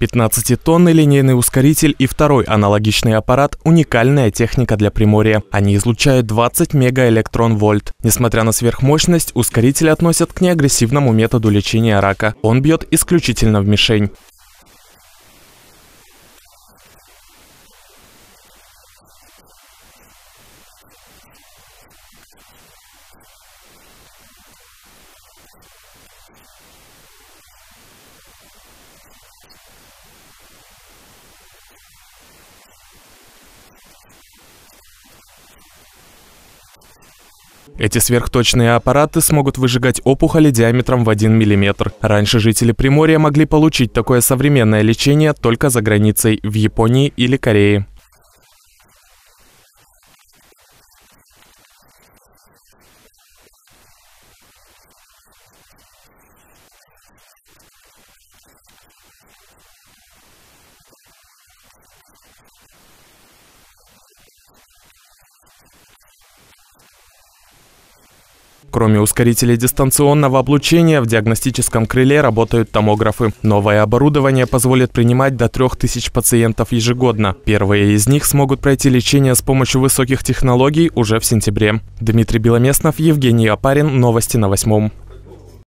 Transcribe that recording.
15-тонный линейный ускоритель и второй аналогичный аппарат – уникальная техника для Приморья. Они излучают 20 мегаэлектрон-вольт. Несмотря на сверхмощность, ускоритель относят к неагрессивному методу лечения рака. Он бьет исключительно в мишень. Эти сверхточные аппараты смогут выжигать опухоли диаметром в 1 мм. Раньше жители Приморья могли получить такое современное лечение только за границей, в Японии или Корее. Кроме ускорителей дистанционного облучения, в диагностическом крыле работают томографы. Новое оборудование позволит принимать до 3000 пациентов ежегодно. Первые из них смогут пройти лечение с помощью высоких технологий уже в сентябре. Дмитрий Беломеснов, Евгений Апарин. Новости на восьмом.